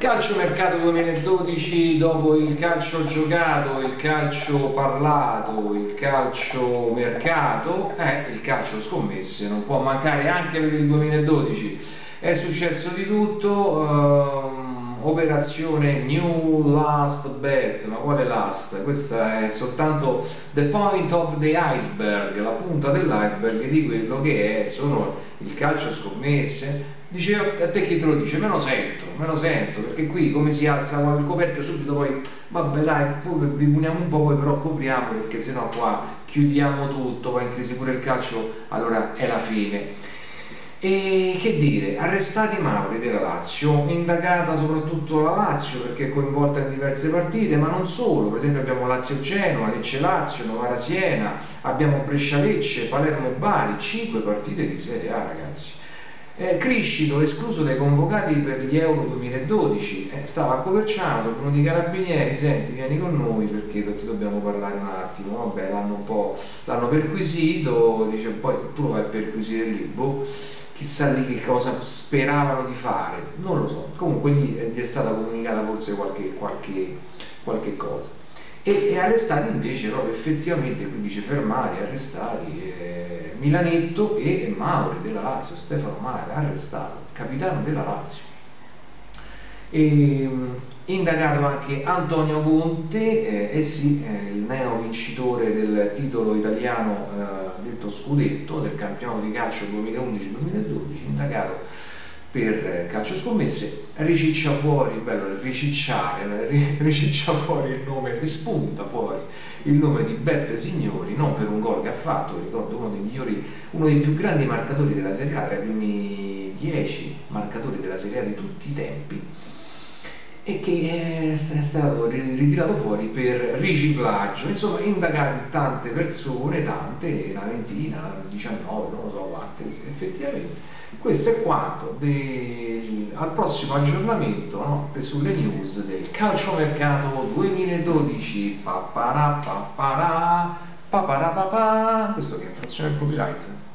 Calcio mercato 2012 dopo il calcio giocato, il calcio parlato, il calcio mercato, eh, il calcio scommesse non può mancare anche per il 2012. È successo di tutto, ehm, operazione New Last Bet, ma quale last? Questa è soltanto the point of the iceberg, la punta dell'iceberg di quello che è, sono il calcio scommesse, dice a te chi te lo dice? Me lo sento, me lo sento, perché qui come si alza il coperchio subito poi, vabbè dai, poi vi uniamo un po', poi però copriamo perché sennò qua chiudiamo tutto, va in crisi pure il calcio, allora è la fine. E che dire, arrestati Mauri della Lazio, indagata soprattutto la Lazio perché è coinvolta in diverse partite, ma non solo, per esempio abbiamo Lazio-Genoa, Lecce-Lazio, Novara-Siena, abbiamo Brescia-Lecce, Palermo-Bari, 5 partite di Serie A ragazzi. Eh, Criscito escluso dai convocati per gli Euro 2012, eh, stava a Coverciano, sono venuti i carabinieri, senti vieni con noi perché ti dobbiamo parlare un attimo, vabbè l'hanno un po' l'hanno perquisito, dice poi tu lo vai a perquisire lì, boh, chissà lì che cosa speravano di fare, non lo so, comunque lì gli è stata comunicata forse qualche, qualche, qualche cosa e, e, arrestati invece proprio effettivamente, qui dice fermati, arrestati eh, Milanetto e Mauri della Lazio, Stefano Mauri arrestato, capitano della Lazio. E, indagato anche Antonio Conte, eh, eh sì, eh, il neo vincitore del titolo italiano eh, detto scudetto del campionato di calcio 2011-2012, indagato per calcio scommesse riciccia fuori, bello ricicciare, riciccia fuori il nome, rispunta fuori il nome di Beppe Signori, non per un gol che ha fatto, ricordo uno dei migliori, uno dei più grandi marcatori della Serie A, tra i primi dieci marcatori della Serie A di tutti i tempi, e che è stato ritirato fuori per riciclaggio, insomma indagati tante persone, tante, una ventina, 19, non lo so quante, effettivamente questo è quanto del, al prossimo aggiornamento no? sulle news del calciomercato 2012. Papara, papara, papara, papà. Questo che è infrazione copyright?